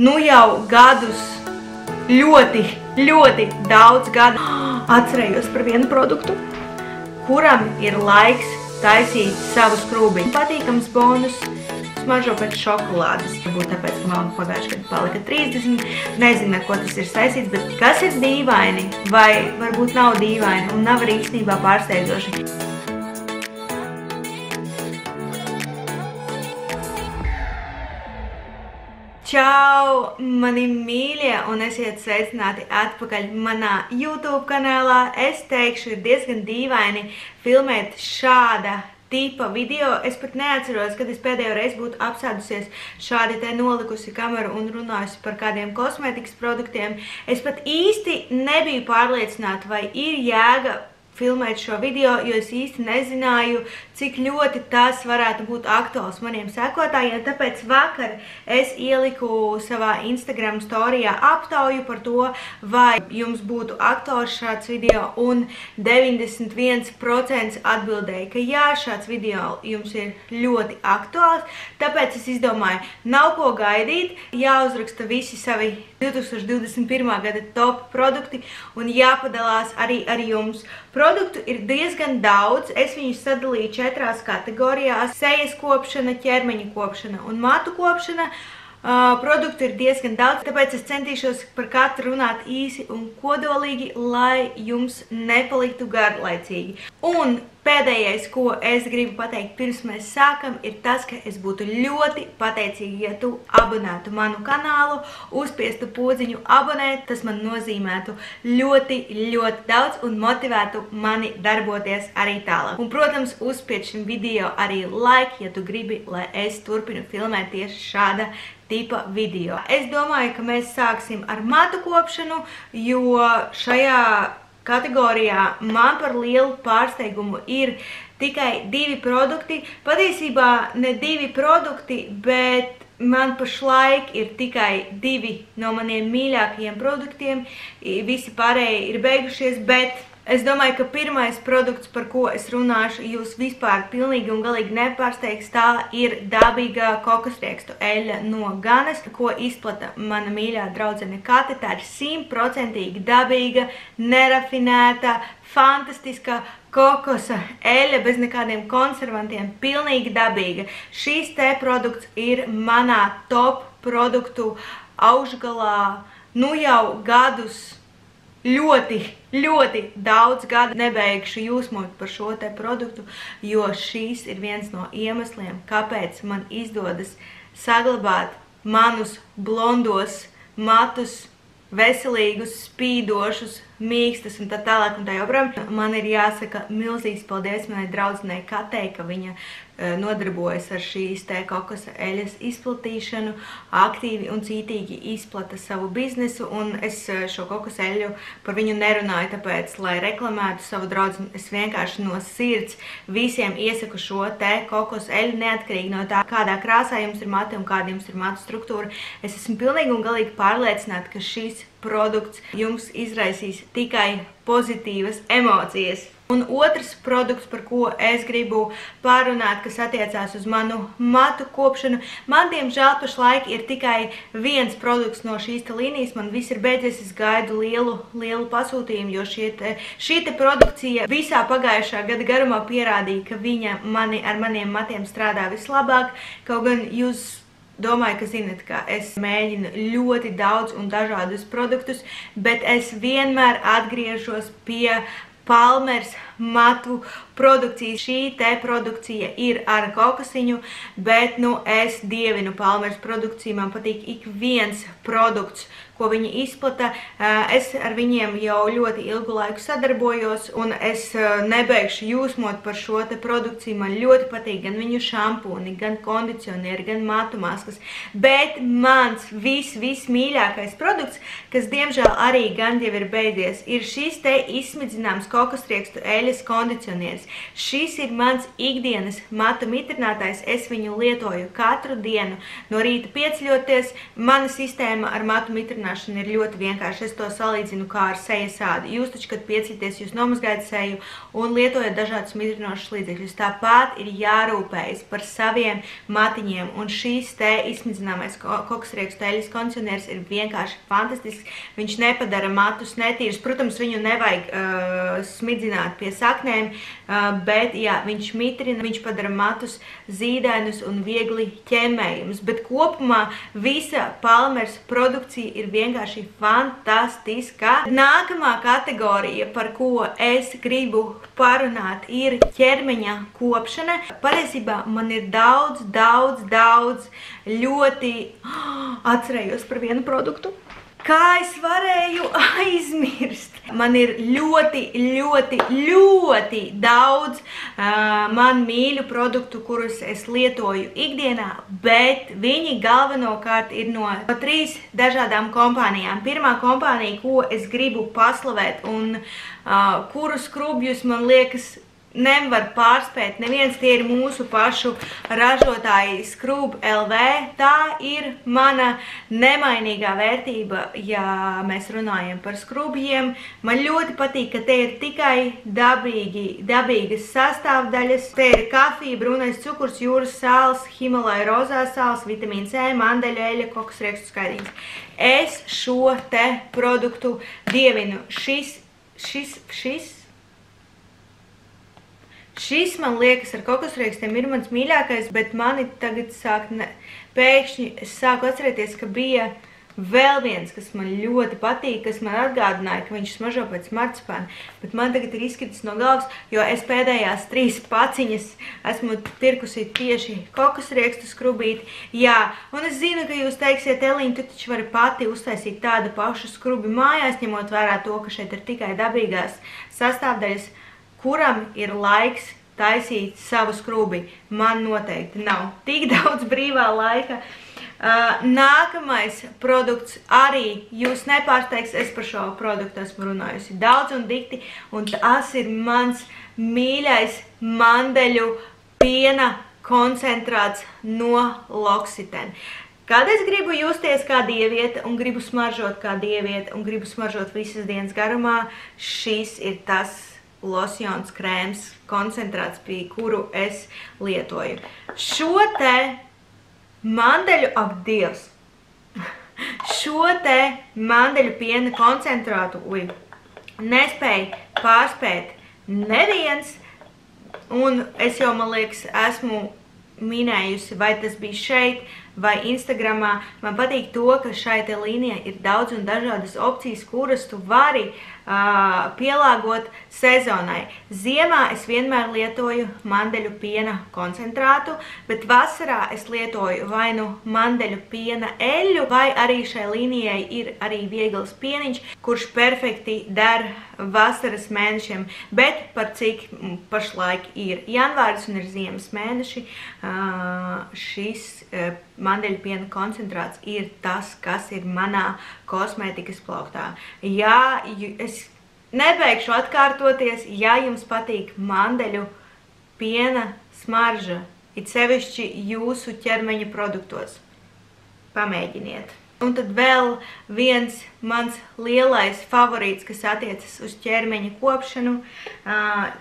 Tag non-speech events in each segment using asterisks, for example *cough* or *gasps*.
nu jau gadus ļoti, ļoti daudz gadu atcerējos par vienu produktu, kuram ir laiks taisīt savu skrūbiņu. Patīkams bonus smaržo pēc šokolādes. Varbūt tāpēc, ka mamma pagājuši gadu palika 30. Nezinu, ko tas ir saistīts, bet kas ir dīvaini vai varbūt nav dīvaini un nav arī īstenībā pārsteidzoši. Čau, mani mīļie, un esiet sveicināti atpakaļ manā YouTube kanālā. Es teikšu, ir diezgan dīvaini filmēt šāda tipa video. Es pat neatceros, kad es pēdējo reizi būtu apsēdusies šādi te nolikusi kameru un runājusi par kādiem kosmētikas produktiem. Es pat īsti nebiju pārliecināta, vai ir jēga filmēt šo video, jo es īsti nezināju, cik ļoti tas varētu būt aktuāls maniem sekotājiem. Tāpēc vakar es ieliku savā Instagram storijā aptauju par to, vai jums būtu aktuāls šāds video, un 91% atbildēja, ka jā, šāds video jums ir ļoti aktuāls. Tāpēc es izdomāju, nav ko gaidīt, jāuzraksta visi savi 2021. gada top produkti un jāpadalās arī ar jums. Produktu ir diezgan daudz, es viņus sadalīju četrās kategorijās - sejas kopšana, ķermeņa kopšana un matu kopšana. Uh, produktu ir diezgan daudz, tāpēc es centīšos par katru runāt īsi un kodolīgi, lai jums nepaliktu garlaicīgi. Un pēdējais, ko es gribu pateikt pirms mēs sākam, ir tas, ka es būtu ļoti pateicīga, ja tu abonētu manu kanālu, uzspiestu podziņu abonēt, tas man nozīmētu ļoti, ļoti daudz un motivētu mani darboties arī tālāk. Un, protams, uzspied šim video arī like, ja tu gribi, lai es turpinu filmēt tieši šāda tipa video. Es domāju, ka mēs sāksim ar matu kopšanu, jo šajā kategorijā man par lielu pārsteigumu ir tikai divi produkti. Patiesībā ne divi produkti, bet man pašlaik ir tikai divi no maniem mīļākajiem produktiem. Visi pārējie ir beigušies, bet Es domāju, ka pirmais produkts, par ko es runāšu, jūs vispār pilnīgi un galīgi nepārsteigs, tā ir dabīgā kokosriekstu eļa no Ganes, ko izplata mana mīļā draudzene Kate. Tā ir simtprocentīgi dabīga, nerafinēta, fantastiska kokosa eļa bez nekādiem konservantiem, pilnīgi dabīga. Šīs te produkts ir manā top produktu augšgalā nu jau gadus ļoti, ļoti daudz gadu nebeigšu jūsmot par šo te produktu, jo šīs ir viens no iemesliem, kāpēc man izdodas saglabāt manus blondos matus, veselīgus, spīdošus, mīkstas un tā tālāk un tā joprojām. Man ir jāsaka milzīgs paldies manai draudzenei Katei, ka viņa uh, nodarbojas ar šīs te kokosa eļas izplatīšanu, aktīvi un cītīgi izplata savu biznesu, un es uh, šo kokosa eļu par viņu nerunāju tāpēc, lai reklamētu savu draudzeni. Es vienkārši no sirds visiem iesaku šo te kokosa eļu neatkarīgi no tā, kādā krāsā jums ir mati un kāda jums ir matu struktūra. Es esmu pilnīgi un galīgi pārliecināta, ka šis produkts jums izraisīs tikai pozitīvas emocijas. Un otrs produkts, par ko es gribu pārunāt, kas attiecās uz manu matu kopšanu, man diemžēl pašlaik ir tikai viens produkts no šīs te līnijas. Man viss ir beidzies, es gaidu lielu, lielu pasūtījumu, jo šie te, šī te produkcija visā pagājušā gada garumā pierādīja, ka viņa mani ar maniem matiem strādā vislabāk. Kaut gan jūs Domāju, ka zinat, ka es mēģinu ļoti daudz un dažādus produktus, bet es vienmēr atgriežos pie Palmers matu produkcijas. Šī te produkcija ir ar kokosiņu, bet nu es dievinu Palmers produkciju. Man patīk ik viens produkts, ko viņi izplata. Es ar viņiem jau ļoti ilgu laiku sadarbojos, un es nebeigšu jūsmot par šo te produkciju. Man ļoti patīk gan viņu šampūni, gan kondicionieri, gan matu maskas. Bet mans vis, vis mīļākais produkts, kas diemžēl arī gan jau ir beidzies, ir šis te izsmidzināms kokosriekstu eļas eļas kondicionieris. Šis ir mans ikdienas matu mitrinātājs. Es viņu lietoju katru dienu. No rīta pieceļoties, mana sistēma ar matu mitrināšanu ir ļoti vienkārša. Es to salīdzinu kā ar sejas ādu. Jūs taču, kad pieceļaties, jūs nomazgājat seju un lietojat dažādus mitrinošus līdzekļus. Tāpat ir jārūpējas par saviem matiņiem. Un šīs te izsmidzināmais koksriekstu eļas kondicionieris ir vienkārši fantastisks. Viņš nepadara matus netīrus. Protams, viņu nevajag uh, smidzināt pie saknēm, bet jā, viņš mitrina, viņš padara matus zīdainus un viegli ķemmējumus. Bet kopumā visa Palmers produkcija ir vienkārši fantastiska. Nākamā kategorija, par ko es gribu parunāt, ir ķermeņa kopšana. Patiesībā man ir daudz, daudz, daudz ļoti *gasps* atcerējos par vienu produktu. Kā es varēju aizmirst? Man ir ļoti, ļoti, ļoti daudz uh, man mīļu produktu, kurus es lietoju ikdienā, bet viņi galvenokārt ir no trīs dažādām kompānijām. Pirmā kompānija, ko es gribu paslavēt un uh, kuru skrubjus man liekas nevar pārspēt. Neviens tie ir mūsu pašu ražotāji Skrub LV. Tā ir mana nemainīgā vērtība, ja mēs runājam par skrubjiem. Man ļoti patīk, ka te ir tikai dabīgi, dabīgas sastāvdaļas. Te ir kafija, brūnais cukurs, jūras sāls, Himalaya rozā sāls, vitamīna C, mandeļu eļa, kokosriekstu skaidrības. Es šo te produktu dievinu. Šis, šis, šis Šis, man liekas, ar kokosriekstiem ir mans mīļākais, bet mani tagad sāk, ne, pēkšņi es sāku atcerēties, ka bija vēl viens, kas man ļoti patīk, kas man atgādināja, ka viņš smažo pēc marcipāna, bet man tagad ir izkritis no galvas, jo es pēdējās trīs paciņas esmu pirkusi tieši kokosriekstu skrubīti. Jā, un es zinu, ka jūs teiksiet, Elīna, tu taču vari pati uztaisīt tādu pašu skrubi mājās, ņemot vērā to, ka šeit ir tikai dabīgās sastāvdaļas, kuram ir laiks taisīt savu skrūbi. Man noteikti nav tik *laughs* daudz brīvā laika. Uh, nākamais produkts arī jūs nepārsteigs, es par šo produktu esmu runājusi daudz un dikti, un tas ir mans mīļais mandeļu piena koncentrāts no L'Occitane. Kad es gribu justies kā dieviete un gribu smaržot kā dieviete un gribu smaržot visas dienas garumā, šis ir tas losjons krēms koncentrāts, pie kuru es lietoju. Šo te mandeļu, ak, Dievs, *laughs* šo te mandeļu piena koncentrātu, uj, nespēja pārspēt neviens, un es jau, man liekas, esmu minējusi, vai tas bija šeit, vai Instagramā. Man patīk to, ka šai te līnijai ir daudz un dažādas opcijas, kuras tu vari uh, pielāgot sezonai. Ziemā es vienmēr lietoju mandeļu piena koncentrātu, bet vasarā es lietoju vai nu mandeļu piena eļu, vai arī šai līnijai ir arī viegls pieniņš, kurš perfekti der vasaras mēnešiem, bet par cik pašlaik ir janvāris un ir ziemas mēneši, uh, šis uh, mandeļu piena koncentrāts ir tas, kas ir manā kosmētikas plauktā. Jā, es nebeigšu atkārtoties, ja jums patīk mandeļu piena smarža, it sevišķi jūsu ķermeņa produktos. Pamēģiniet! Un tad vēl viens mans lielais favorīts, kas attiecas uz ķermeņa kopšanu.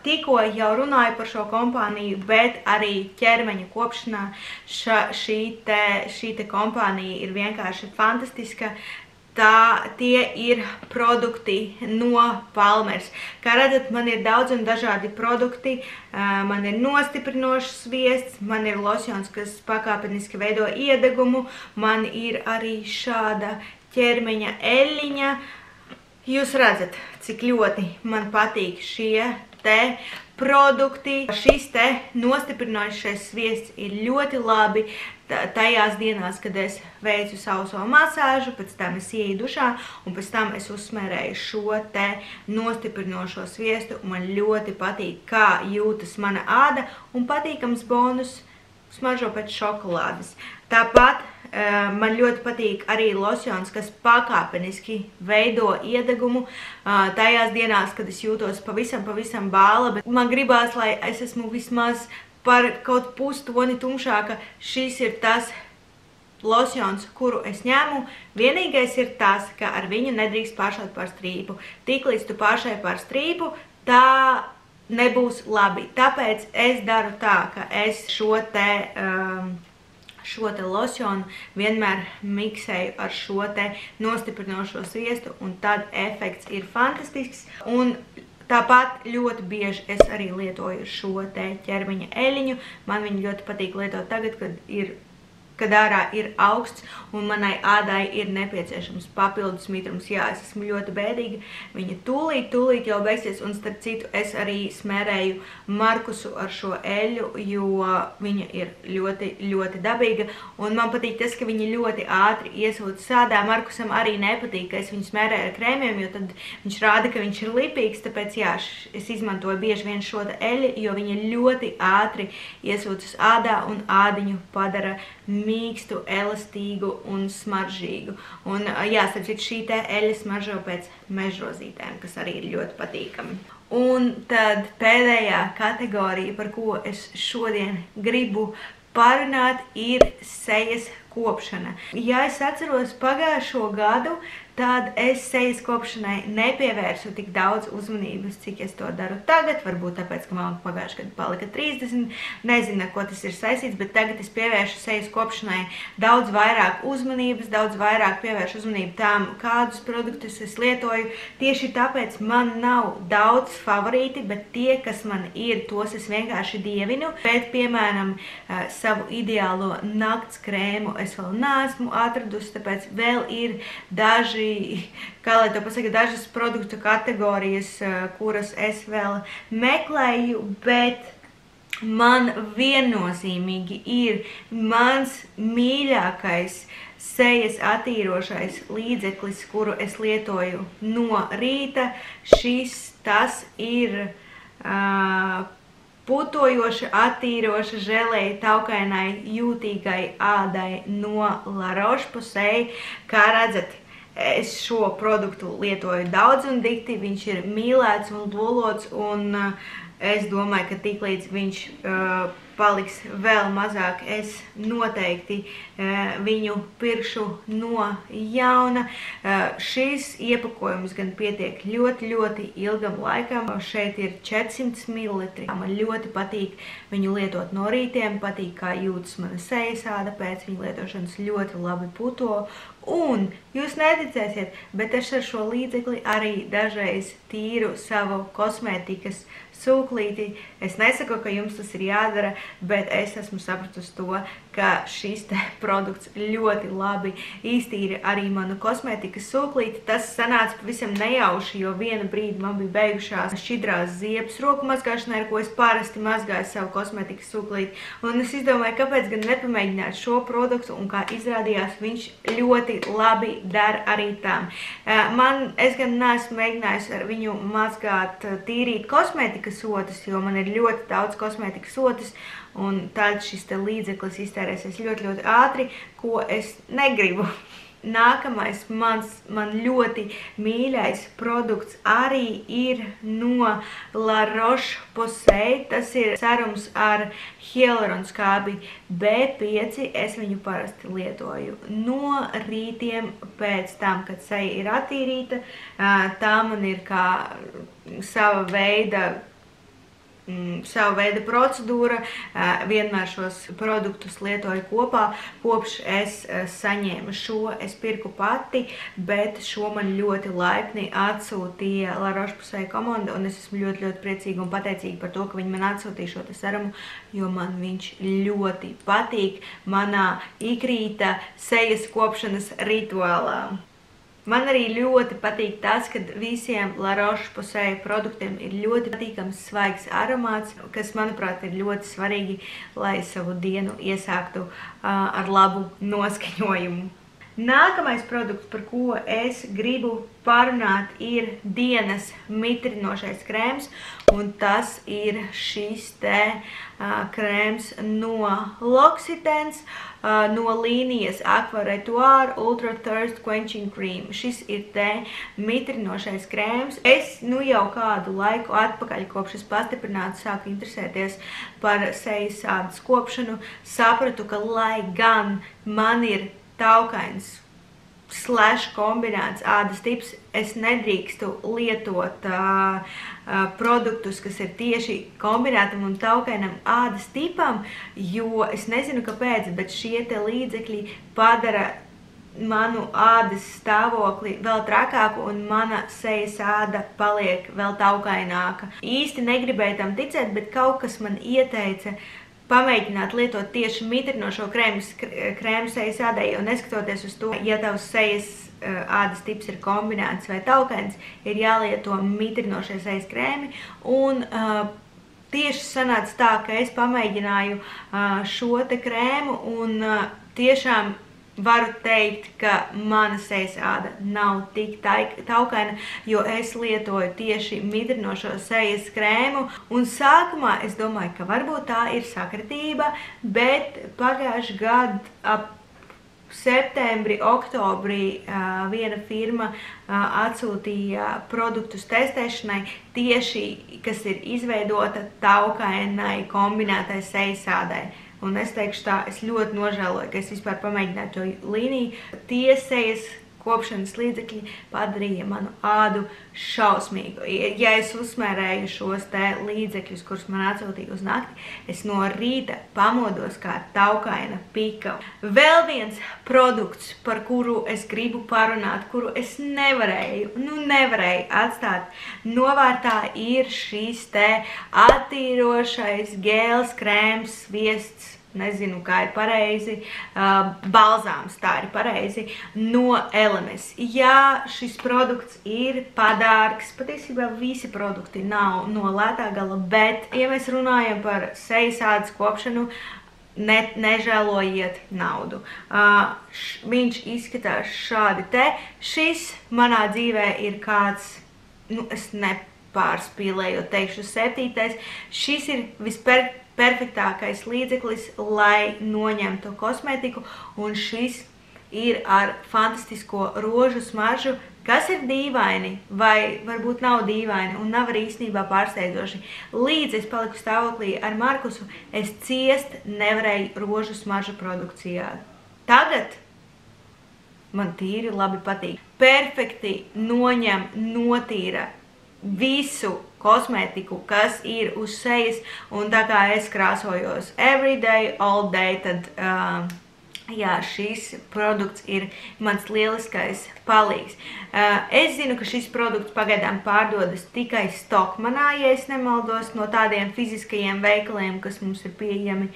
Tikko jau runāju par šo kompāniju, bet arī ķermeņa kopšanā ša, šī, te, šī te kompānija ir vienkārši fantastiska tā, tie ir produkti no Palmers. Kā redzat, man ir daudz un dažādi produkti. Man ir nostiprinošs sviests, man ir losjons, kas pakāpeniski veido iedegumu, man ir arī šāda ķermeņa eļiņa. Jūs redzat, cik ļoti man patīk šie te produkti. Šis te nostiprinošais sviests ir ļoti labi tajās dienās, kad es veicu sauso masāžu, pēc tam es ieju dušā un pēc tam es uzsmērēju šo te nostiprinošo sviestu. Man ļoti patīk, kā jūtas mana āda un patīkams bonus smaržo pēc šokolādes. Tāpat man ļoti patīk arī losjons, kas pakāpeniski veido iedegumu uh, tajās dienās, kad es jūtos pavisam, pavisam bāla, bet man gribās, lai es esmu vismaz par kaut pustoni tumšāka. Šis ir tas losjons, kuru es ņēmu. Vienīgais ir tas, ka ar viņu nedrīkst pāršaut par strīpu. Tiklīdz tu pāršai par strīpu, tā nebūs labi. Tāpēc es daru tā, ka es šo te... Um, šo te losjonu vienmēr miksēju ar šo te nostiprinošo sviestu, un tad efekts ir fantastisks. Un Tāpat ļoti bieži es arī lietoju šo te ķermeņa eļiņu. Man viņa ļoti patīk lietot tagad, kad ir kad ārā ir augsts un manai ādai ir nepieciešams papildus mitrums. Jā, es esmu ļoti bēdīga. Viņa tūlīt, tūlīt jau beigsies, un starp citu es arī smērēju Markusu ar šo eļu, jo viņa ir ļoti, ļoti dabīga, un man patīk tas, ka viņa ļoti ātri iesūta sādā. Markusam arī nepatīk, ka es viņu smērēju ar krēmiem, jo tad viņš rāda, ka viņš ir lipīgs, tāpēc jā, es izmantoju bieži vien šo eļu, jo viņa ļoti ātri iesūtas ādā un ādiņu padara mīkstu, elastīgu un smaržīgu. Un, jā, starp citu, šī te eļa smaržo pēc mežrozītēm, kas arī ir ļoti patīkami. Un tad pēdējā kategorija, par ko es šodien gribu parunāt, ir sejas kopšana. Ja es atceros pagājušo gadu, tad es sejas kopšanai nepievērsu tik daudz uzmanības, cik es to daru tagad. Varbūt tāpēc, ka man pagājušajā gadā palika 30, nezinu, ko tas ir saistīts, bet tagad es pievēršu sejas kopšanai daudz vairāk uzmanības, daudz vairāk pievēršu uzmanību tām, kādus produktus es lietoju. Tieši tāpēc man nav daudz favorīti, bet tie, kas man ir, tos es vienkārši dievinu. Bet, piemēram, eh, savu ideālo nakts krēmu es vēl neesmu atradusi, tāpēc vēl ir daži kā lai to pasaka, dažas produktu kategorijas, eh, kuras es vēl meklēju, bet man viennozīmīgi ir mans mīļākais sejas attīrošais līdzeklis, kuru es lietoju no rīta. Šis tas ir uh, putojoša, attīroša želeja taukainai jūtīgai ādai no La Roche-Posay. Kā redzat, Es šo produktu lietoju daudz un dikti, viņš ir mīlēts un lolots, un uh, es domāju, ka tiklīdz viņš uh, paliks vēl mazāk, es noteikti uh, viņu pirkšu no jauna. Uh, šis iepakojums gan pietiek ļoti, ļoti ilgam laikam. Šeit ir 400 ml. Man ļoti patīk viņu lietot no rītiem, patīk, kā jūtas mana sejas āda pēc viņa lietošanas ļoti labi puto Un jūs neticēsiet, bet es ar šo līdzekli arī dažreiz tīru savu kosmētikas sūklīti. Es nesaku, ka jums tas ir jādara, bet es esmu sapratusi to, ka šis te *laughs* produkts ļoti labi iztīra arī manu kosmētikas sūklīti. Tas sanāca pavisam nejauši, jo viena brīdi man bija beigušās šķidrās ziepes roku mazgāšanai, ar ko es parasti mazgāju savu kosmētikas sūklīti. Un es izdomāju, kāpēc gan nepamēģināt šo produktu, un kā izrādījās, viņš ļoti labi dara arī tam. Eh, man, es gan neesmu mēģinājusi ar viņu mazgāt, eh, tīrīt kosmētikas sotas, jo man ir ļoti daudz kosmētikas sotas, un tad šis te līdzeklis iztērēsies ļoti, ļoti ātri, ko es negribu. *laughs* Nākamais mans, man ļoti mīļais produkts arī ir no La Roche-Posay. Tas ir serums ar hialuronskābi B5. Es viņu parasti lietoju no rītiem pēc tam, kad seja ir attīrīta. Tā man ir kā sava veida mm, savu veidu procedūra. Vienmēr šos produktus lietoju kopā. Kopš es saņēmu šo, es pirku pati, bet šo man ļoti laipni atsūtīja La Roche-Posay komanda, un es esmu ļoti, ļoti priecīga un pateicīga par to, ka viņi man atsūtīja šo te serumu, jo man viņš ļoti patīk manā ikrīta sejas kopšanas rituālā. Man arī ļoti patīk tas, ka visiem La Roche-Posay produktiem ir ļoti patīkams svaigs aromāts, kas, manuprāt, ir ļoti svarīgi, lai savu dienu iesāktu uh, ar labu noskaņojumu. Nākamais produkts, par ko es gribu parunāt, ir dienas mitrinošais krēms, un tas ir šis te uh, krēms no L'Occitans, uh, no līnijas Aqua Retoir Ultra Thirst Quenching Cream. Šis ir te mitrinošais krēms. Es nu jau kādu laiku atpakaļ, kopš es pastiprināti sāku interesēties par sejas ādas kopšanu, sapratu, ka lai gan man ir taukains slash kombinēts ādas tips, es nedrīkstu lietot uh, uh, produktus, kas ir tieši kombinētam un taukainam ādas tipam, jo es nezinu kāpēc, bet šie te līdzekļi padara manu ādas stāvokli vēl trakāku un mana sejas āda paliek vēl taukaināka. Īsti negribēju tam ticēt, bet kaut kas man ieteica pamēģināt lietot tieši mitrinošo krēmu, krēmu sejas ādai, un neskatoties uz to, ja tavs sejas ādas tips ir kombinēts vai taukains, ir jālieto mitrinošie sejas krēmi, un uh, tieši sanāca tā, ka es pamēģināju uh, šo te krēmu, un uh, tiešām varu teikt, ka mana sejas āda nav tik taukaina, jo es lietoju tieši midrinošo sejas krēmu. Un sākumā es domāju, ka varbūt tā ir sakritība, bet pagājuši gadu ap septembrī, oktobrī uh, viena firma uh, atsūtīja produktus testēšanai tieši, kas ir izveidota taukainai kombinētai sejas ādai. Un es teikšu tā, es ļoti nožēloju, ka es vispār pamēģināju to līniju. Tiesējas kopšanas līdzekļi padarīja manu ādu šausmīgu. Ja es uzsmērēju šos te līdzekļus, kurus man atsūtīja uz nakti, es no rīta pamodos kā taukaina pika. Vēl viens produkts, par kuru es gribu parunāt, kuru es nevarēju, nu nevarēju atstāt novārtā, ir šīs te attīrošais gēls, krēms, sviests, nezinu, kā ir pareizi, uh, balzāms, tā ir pareizi, no LMS. Jā, šis produkts ir padārgs, patiesībā visi produkti nav no lētā gala, bet, ja mēs runājam par sejas ādas kopšanu, ne, nežēlojiet naudu. Uh, š, viņš izskatās šādi te. Šis manā dzīvē ir kāds, nu, es nepārspīlēju, teikšu septītais. Šis ir vispēr perfektākais līdzeklis, lai noņemtu kosmētiku, un šis ir ar fantastisko rožu smaržu, kas ir dīvaini, vai varbūt nav dīvaini, un nav arī īstenībā pārsteidzoši. Līdz es paliku stāvoklī ar Markusu, es ciest nevarēju rožu smaržu produkcijā. Tagad man tīri labi patīk. Perfekti noņem, notīra visu kosmētiku, kas ir uz sejas, un tā kā es krāsojos everyday, all day, tad, uh, jā, šis produkts ir mans lieliskais palīgs. Uh, es zinu, ka šis produkts pagaidām pārdodas tikai Stokmanā, ja es nemaldos, no tādiem fiziskajiem veikaliem, kas mums ir pieejami.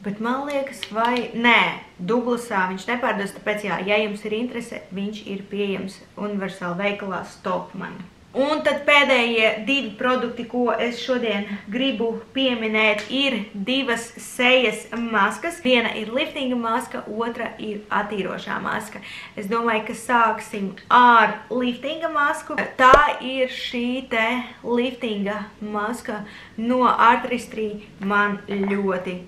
Bet man liekas, vai nē, Douglasā viņš nepārdos, tāpēc jā, ja jums ir interese, viņš ir pieejams universāli veikalā Stokmanā. Un tad pēdējie divi produkti, ko es šodien gribu pieminēt, ir divas sejas maskas. Viena ir liftinga maska, otra ir attīrošā maska. Es domāju, ka sāksim ar liftinga masku. Tā ir šī te liftinga maska no Artistry. Man ļoti,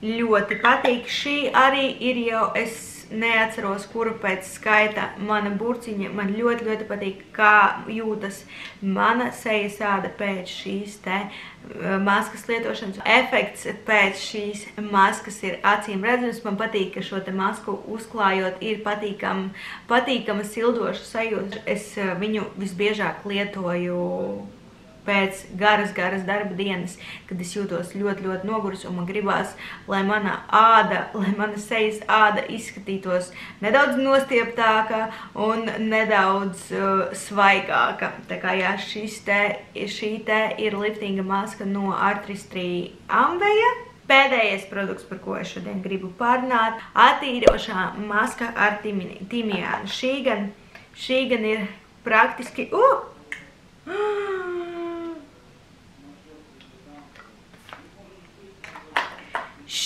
ļoti patīk. Šī arī ir jau es neatceros, kuru pēc skaita mana burciņa. Man ļoti, ļoti patīk, kā jūtas mana sejas āda pēc šīs te eh, maskas lietošanas. Efekts pēc šīs maskas ir acīm redzams. Man patīk, ka šo te masku uzklājot ir patīkam, patīkama sildoša sajūta. Es eh, viņu visbiežāk lietoju pēc garas, garas darba dienas, kad es jūtos ļoti, ļoti noguris un man gribās, lai mana āda, *laughs* lai mana sejas āda izskatītos nedaudz nostieptāka un nedaudz uh, svaigāka. Tā kā jā, šis te, šī te ir liftinga maska no Artistry Amveja. Pēdējais produkts, par ko es šodien gribu pārnāt, attīrošā maska ar timijānu. Šī gan, šī gan ir praktiski... Uh!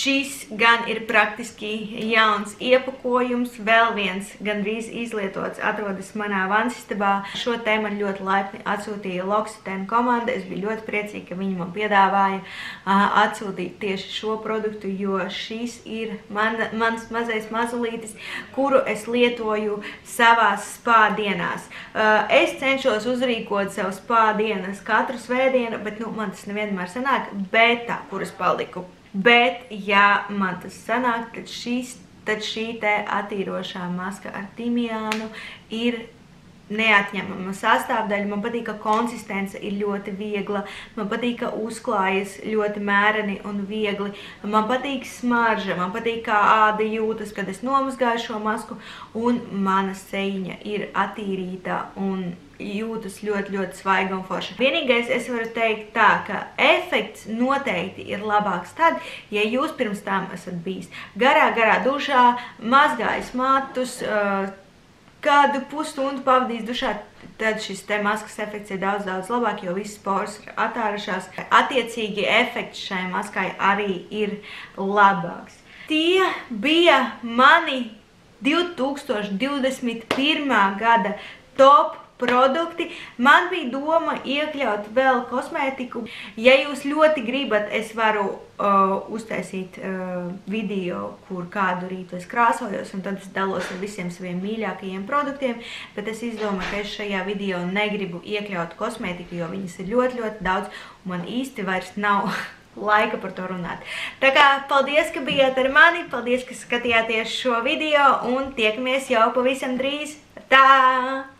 Šis gan ir praktiski jauns iepakojums, vēl viens gandrīz izlietots atrodas manā vansistabā. Šo te man ļoti laipni atsūtīja L'Occitane komanda. Es biju ļoti priecīga, ka viņi man piedāvāja atsūtīt tieši šo produktu, jo šis ir man, mans mazais mazulītis, kuru es lietoju savās spā dienās. Es cenšos uzrīkot sev spā dienas katru svētdienu, bet nu, man tas nevienmēr sanāk, bet tā, kuras paliku. Bet, ja man tas sanāk, tad, šīs, tad šī te attīrošā maska ar timjānu ir neatņemama sastāvdaļa. Man patīk, ka konsistence ir ļoti viegla, man patīk, ka uzklājas ļoti mēreni un viegli. Man patīk smarža, man patīk, kā āda jūtas, kad es nomazgāju šo masku, un mana seiņa ir attīrīta un jūtas ļoti, ļoti svaiga un forša. Vienīgais es varu teikt tā, ka efekts noteikti ir labāks tad, ja jūs pirms tam esat bijis garā, garā dušā, mazgājis matus, uh, kādu pusstundu pavadījis dušā, tad šis te maskas efekts ir daudz, daudz labāk, jo visas poras ir attārušās. Attiecīgi efekts šai maskai arī ir labāks. Tie bija mani 2021. gada top produkti. Man bija doma iekļaut vēl kosmētiku. Ja jūs ļoti gribat, es varu uh, uztaisīt uh, video, kur kādu rītu es krāsojos, un tad es dalos ar visiem saviem mīļākajiem produktiem, bet es izdomāju, ka es šajā video negribu iekļaut kosmētiku, jo viņas ir ļoti, ļoti daudz, un man īsti vairs nav *laughs* laika par to runāt. Tā kā paldies, ka bijāt ar mani, paldies, ka skatījāties šo video, un tiekamies jau pavisam drīz. Tā!